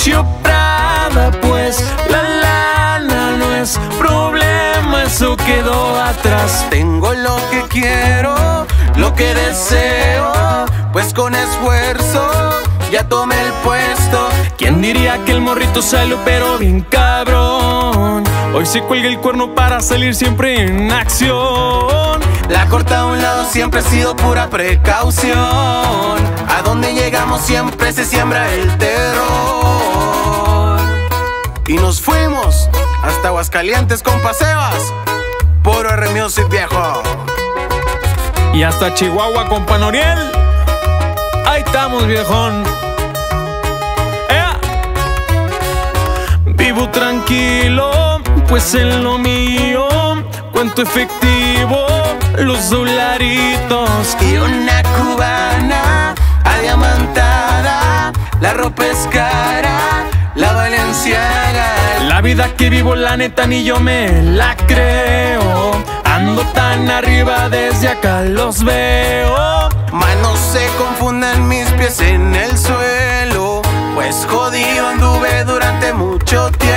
Lucio pues la lana no es problema, eso quedó atrás. Tengo lo que quiero, lo que deseo, pues con esfuerzo ya tomé el puesto. ¿Quién diría que el morrito salió pero bien cabrón? Hoy se cuelga el cuerno para salir siempre en acción. La corta a un lado siempre ha sido pura precaución. A donde llegamos siempre se siembra el terror. Nos fuimos hasta Aguascalientes con Pasebas. Puro R Music viejo. Y hasta Chihuahua con Panoriel. Ahí estamos, viejón. ¡Ea! Vivo tranquilo, pues en lo mío cuento efectivo los dolaritos. Y una cubana adiamantada, la ropa es cara, la Valenciaga. La vida que vivo la neta ni yo me la creo. Ando tan arriba desde acá los veo. Manos se confunden mis pies en el suelo. Pues jodido anduve durante mucho tiempo